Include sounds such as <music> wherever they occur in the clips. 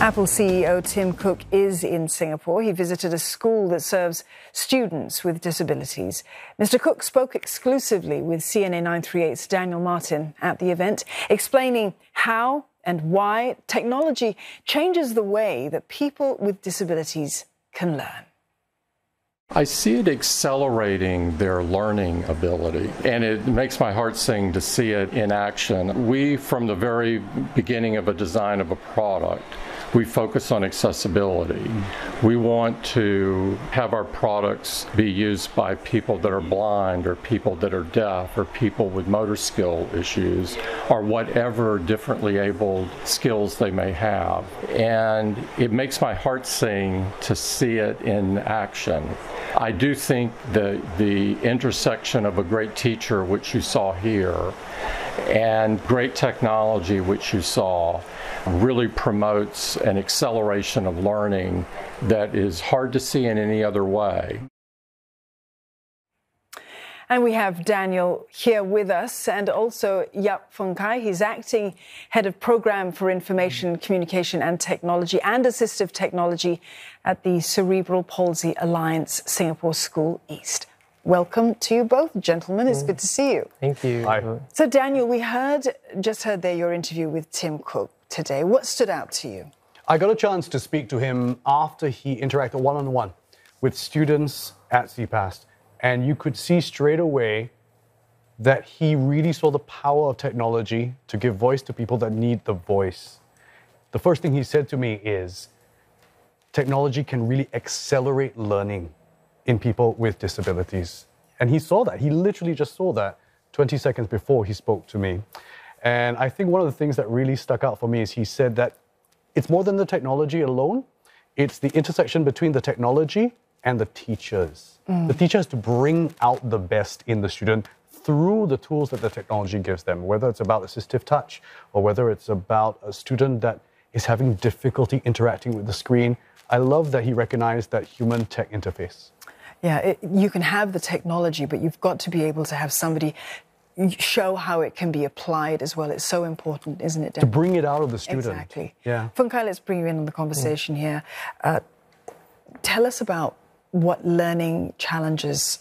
Apple CEO Tim Cook is in Singapore. He visited a school that serves students with disabilities. Mr. Cook spoke exclusively with CNA 938's Daniel Martin at the event, explaining how and why technology changes the way that people with disabilities can learn. I see it accelerating their learning ability, and it makes my heart sing to see it in action. We, from the very beginning of a design of a product, we focus on accessibility. We want to have our products be used by people that are blind or people that are deaf or people with motor skill issues or whatever differently abled skills they may have. And it makes my heart sing to see it in action. I do think that the intersection of a great teacher, which you saw here, and great technology, which you saw, really promotes an acceleration of learning that is hard to see in any other way. And we have Daniel here with us and also Yap Feng Kai. He's acting head of program for information, communication and technology and assistive technology at the Cerebral Palsy Alliance Singapore School East. Welcome to you both, gentlemen. It's good to mm. see you. Thank you. Hi. So, Daniel, we heard just heard there your interview with Tim Cook today. What stood out to you? I got a chance to speak to him after he interacted one on one with students at CPAST, and you could see straight away that he really saw the power of technology to give voice to people that need the voice. The first thing he said to me is technology can really accelerate learning in people with disabilities. And he saw that. He literally just saw that 20 seconds before he spoke to me. And I think one of the things that really stuck out for me is he said that it's more than the technology alone, it's the intersection between the technology and the teachers. The teacher has to bring out the best in the student through the tools that the technology gives them, whether it's about assistive touch or whether it's about a student that is having difficulty interacting with the screen. I love that he recognized that human tech interface. Yeah, it, you can have the technology, but you've got to be able to have somebody show how it can be applied as well. It's so important, isn't it? To bring it out of the student. Exactly. Yeah. Feng Kai, let's bring you in on the conversation here. Uh, tell us about what learning challenges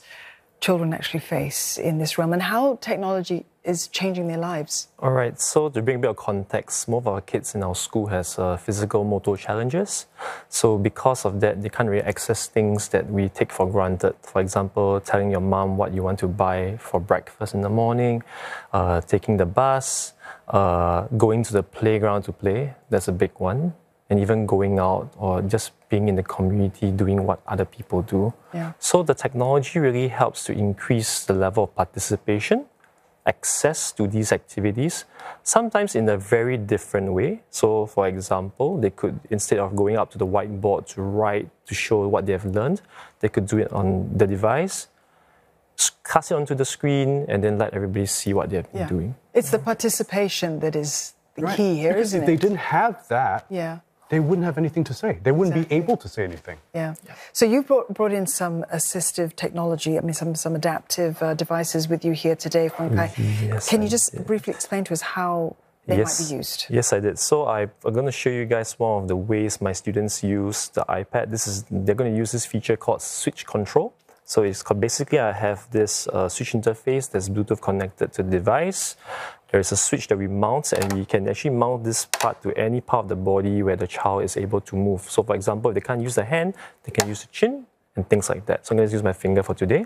children actually face in this realm and how technology is changing their lives. All right, so to bring a bit of context, most of our kids in our school has uh, physical motor challenges. So because of that, they can't really access things that we take for granted. For example, telling your mom what you want to buy for breakfast in the morning, uh, taking the bus, uh, going to the playground to play. That's a big one. And even going out or just being in the community doing what other people do. Yeah. So the technology really helps to increase the level of participation access to these activities, sometimes in a very different way. So, for example, they could, instead of going up to the whiteboard to write, to show what they have learned, they could do it on the device, s- cast it onto the screen, and then let everybody see what they have been Yeah. doing. It's the participation that is the key here, Because isn't if they didn't have that, Yeah. They wouldn't have anything to say. They wouldn't Exactly. be able to say anything. Yeah. So you've brought, brought in some assistive technology, I mean, some, some adaptive uh, devices with you here today, Feng Kai. Yes, Can you I just briefly explain to us how they might be used? Yes, I did. So I'm going to show you guys one of the ways my students use the iPad. This is they're going to use this feature called switch control. So it's basically I have this uh, switch interface that's Bluetooth connected to the device. There is a switch that we mount, and we can actually mount this part to any part of the body where the child is able to move. So, for example, if they can't use the hand, they can use the chin and things like that. So I'm going to use my finger for today.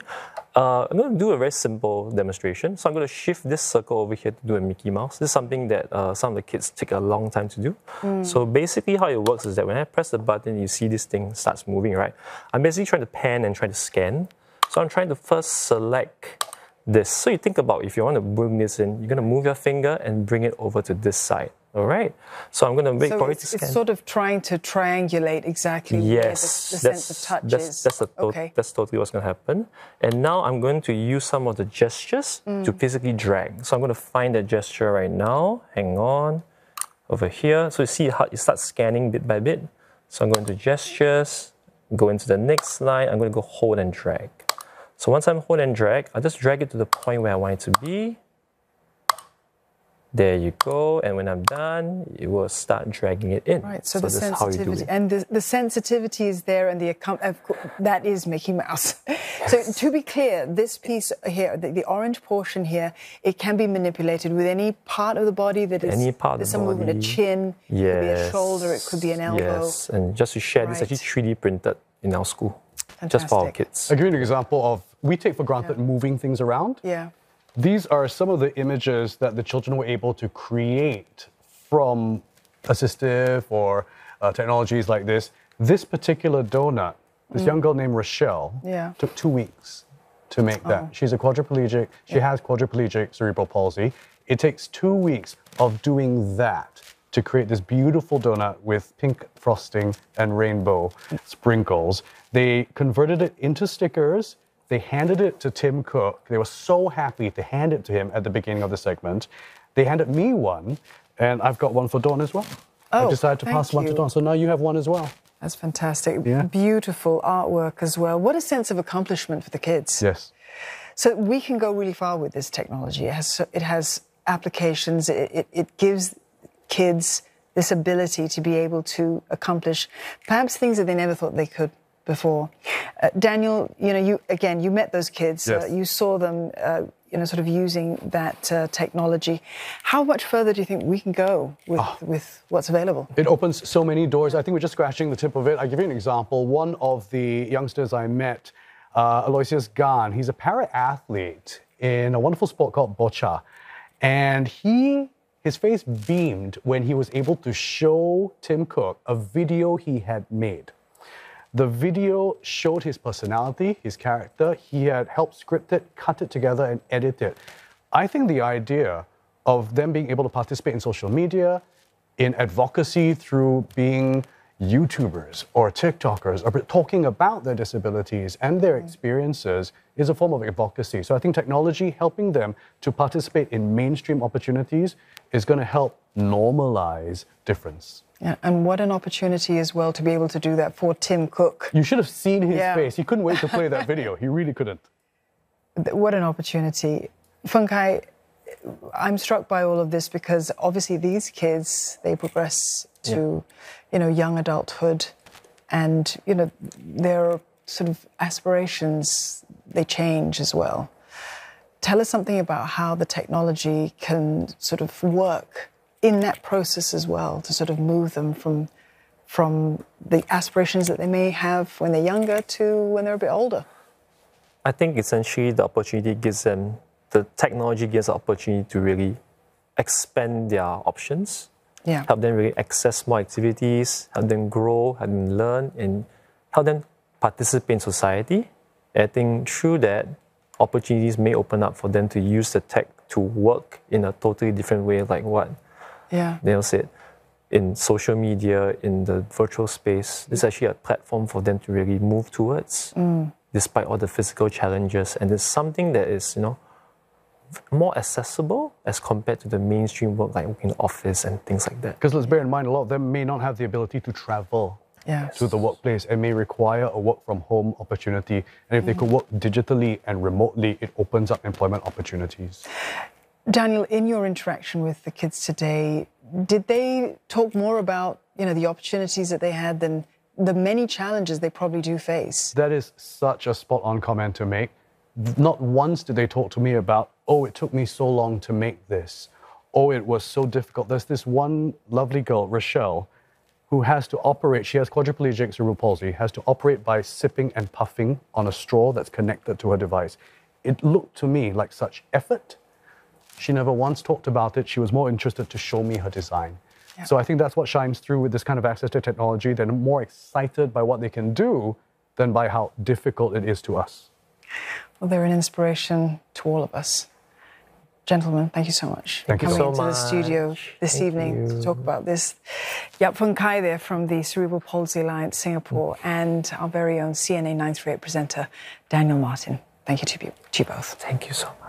Uh, I'm going to do a very simple demonstration. So I'm going to shift this circle over here to do a Mickey Mouse. This is something that uh, some of the kids take a long time to do. So basically how it works is that when I press the button, you see this thing starts moving, right? I'm basically trying to pan and trying to scan. So I'm trying to first select this. So you think about if you want to bring this in, you're going to move your finger and bring it over to this side. All right. So I'm going to make So for it it's, to scan. it's sort of trying to triangulate exactly where the, Yes, the sense of touch that's, is. That's, the to- okay. that's totally what's going to happen. And now I'm going to use some of the gestures Mm. to physically drag. So I'm going to find the gesture right now. Hang on. Over here. So you see how it starts scanning bit by bit. So I'm going to gestures, go into the next line. I'm going to go hold and drag. So once I'm hold and drag, I'll just drag it to the point where I want it to be. There you go. And when I'm done, it will start dragging it in. Right. So, so the sensitivity and the, the sensitivity is there, and the that is Mickey Mouse. <laughs> so to be clear, this piece here, the, the, orange portion here, it can be manipulated with any part of the body that is any part there's of the body. movement, a chin, yes. it could be a shoulder, it could be an elbow. Yes. And just to share, right. this is actually 3D printed in our school, Fantastic. just for our kids. I'll give you an example of we take for granted yeah. moving things around. Yeah. These are some of the images that the children were able to create from assistive or uh, technologies like this. This particular donut, this mm. young girl named Rochelle, yeah. took two weeks to make that. Oh. She's a quadriplegic. She yeah. has quadriplegic cerebral palsy. It takes two weeks of doing that to create this beautiful donut with pink frosting and rainbow sprinkles. They converted it into stickers they handed it to Tim Cook. They were so happy to hand it to him at the beginning of the segment. They handed me one, and I've got one for Dawn as well. Oh, I decided to pass you. one to Dawn, so now you have one as well. That's fantastic. Yeah. Beautiful artwork as well. What a sense of accomplishment for the kids. Yes. So we can go really far with this technology. It has, it has applications. It, it, it gives kids this ability to be able to accomplish perhaps things that they never thought they could before. Uh, Daniel, you know, you again, you met those kids. Yes. Uh, you saw them, uh, you know, sort of using that uh, technology. How much further do you think we can go with, oh. with what's available? It opens so many doors. I think we're just scratching the tip of it. I'll give you an example. One of the youngsters I met, uh, Aloysius Gan, he's a para athlete in a wonderful sport called boccia, and he his face beamed when he was able to show Tim Cook a video he had made. The video showed his personality, his character. He had helped script it, cut it together, and edit it. I think the idea of them being able to participate in social media, in advocacy through being YouTubers or TikTokers or talking about their disabilities and their mm-hmm. experiences is a form of advocacy. So I think technology helping them to participate in mainstream opportunities is going to help normalize difference. Yeah, and what an opportunity as well to be able to do that for Tim Cook. You should have seen his yeah. face. He couldn't wait to play that <laughs> video. He really couldn't. What an opportunity. Feng Kai, I'm struck by all of this because obviously these kids, they progress to, yeah. you know, young adulthood and, you know, their sort of aspirations, they change as well. Tell us something about how the technology can sort of work in that process as well to sort of move them from from the aspirations that they may have when they're younger to when they're a bit older? I think essentially the opportunity gives them the technology gives the opportunity to really expand their options. Yeah. Help them really access more activities, help them grow, help them learn, and help them participate in society. I think through that, opportunities may open up for them to use the tech to work in a totally different way, like what yeah. Neil said, in social media, in the virtual space, this is actually a platform for them to really move towards, mm. despite all the physical challenges. And it's something that is, you know, more accessible as compared to the mainstream work like working in the office and things like that. Because let's bear in mind, a lot of them may not have the ability to travel yes. to the workplace and may require a work from home opportunity. And if mm. they could work digitally and remotely, it opens up employment opportunities. Daniel, in your interaction with the kids today, did they talk more about you know the opportunities that they had than the many challenges they probably do face? That is such a spot on comment to make. Not once did they talk to me about, oh, it took me so long to make this. Oh, it was so difficult. There's this one lovely girl, Rochelle, who has to operate, she has quadriplegic cerebral palsy, has to operate by sipping and puffing on a straw that's connected to her device. It looked to me like such effort she never once talked about it. She was more interested to show me her design. Yeah. So I think that's what shines through with this kind of access to technology. They're more excited by what they can do than by how difficult it is to us. Well, they're an inspiration to all of us. Gentlemen, thank you so much thank for coming so into the studio this thank evening you. to talk about this. Yap Feng Kai there from the Cerebral Palsy Alliance Singapore mm. and our very own CNA 938 presenter, Daniel Martin. Thank you to you, to you both. Thank you so much.